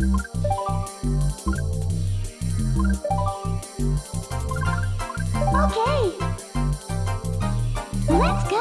Okay. Let's go.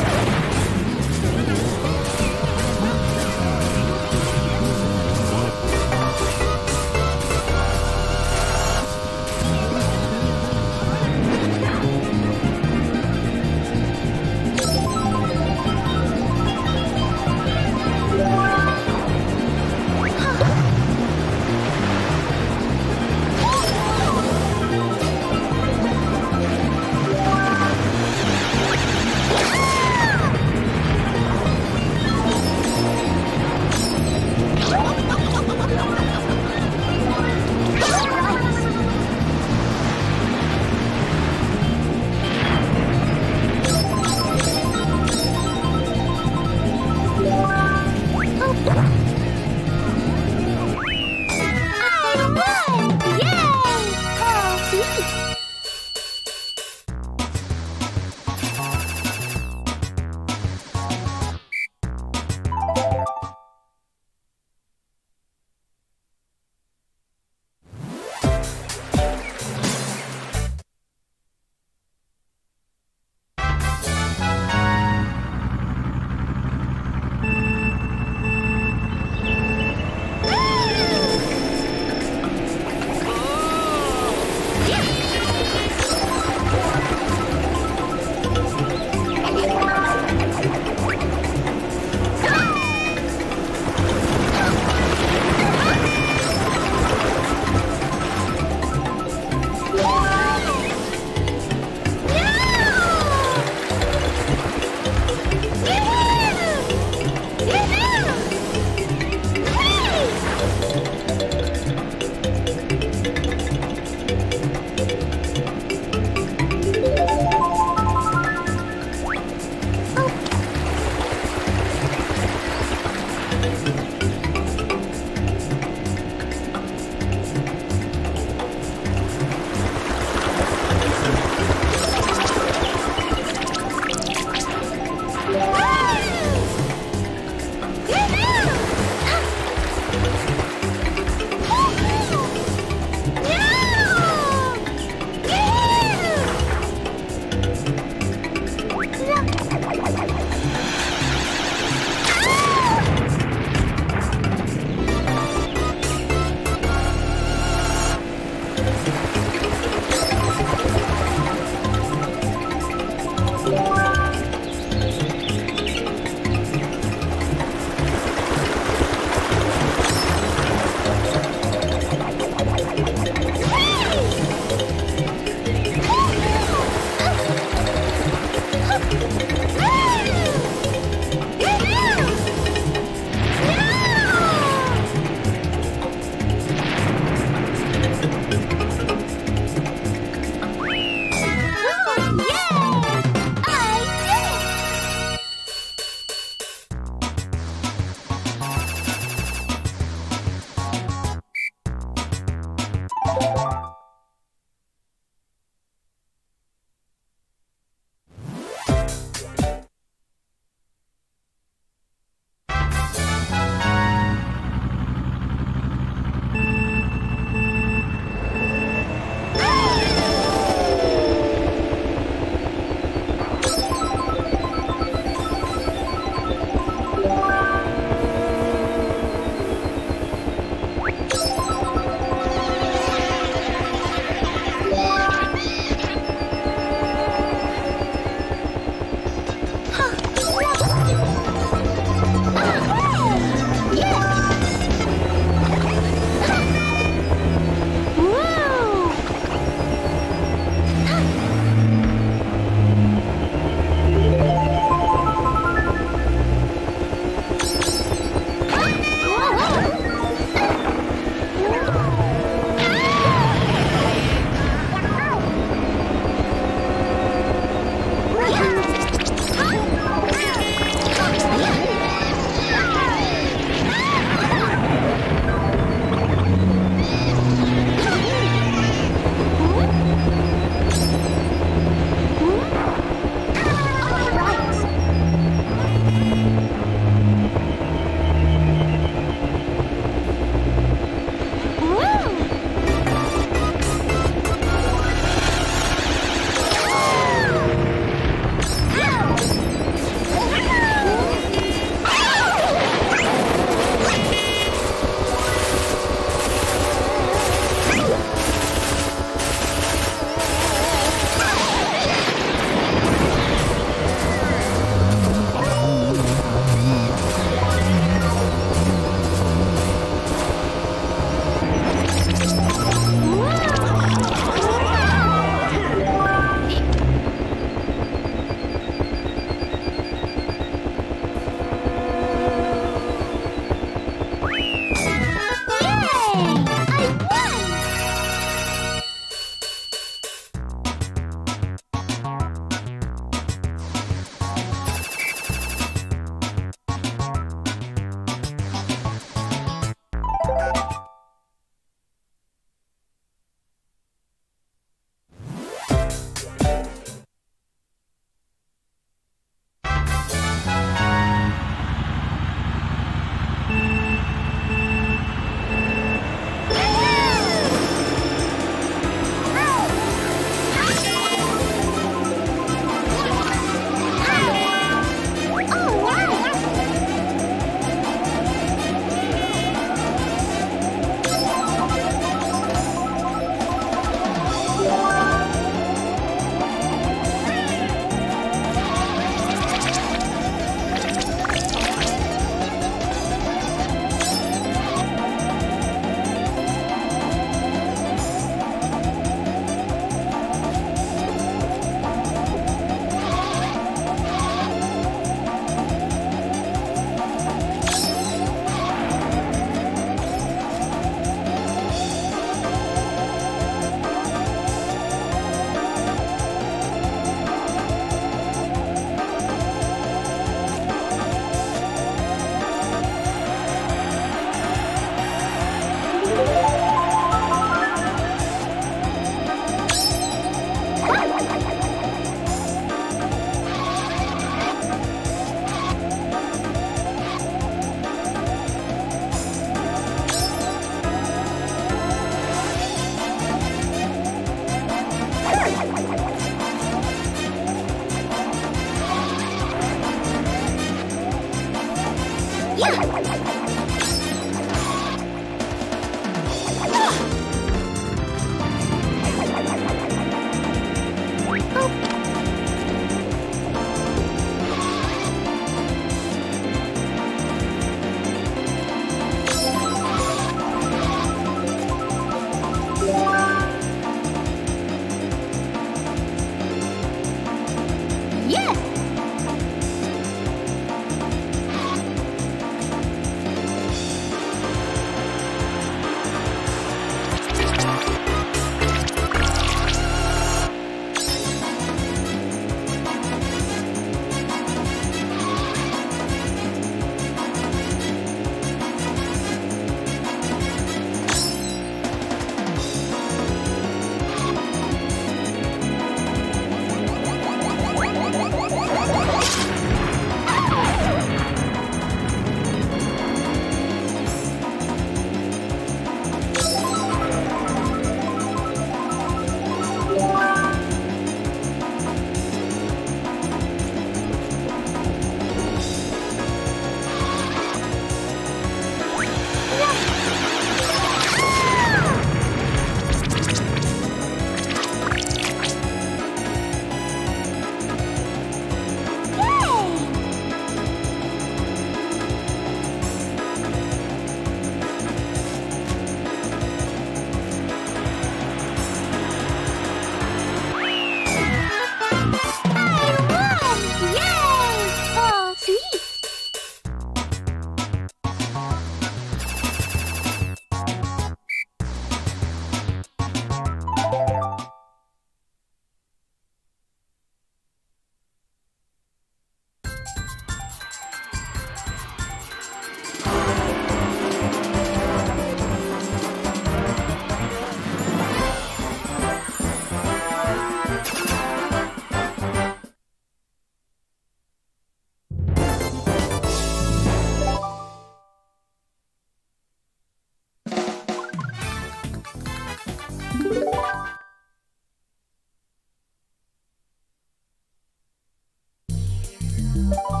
Okay. Let's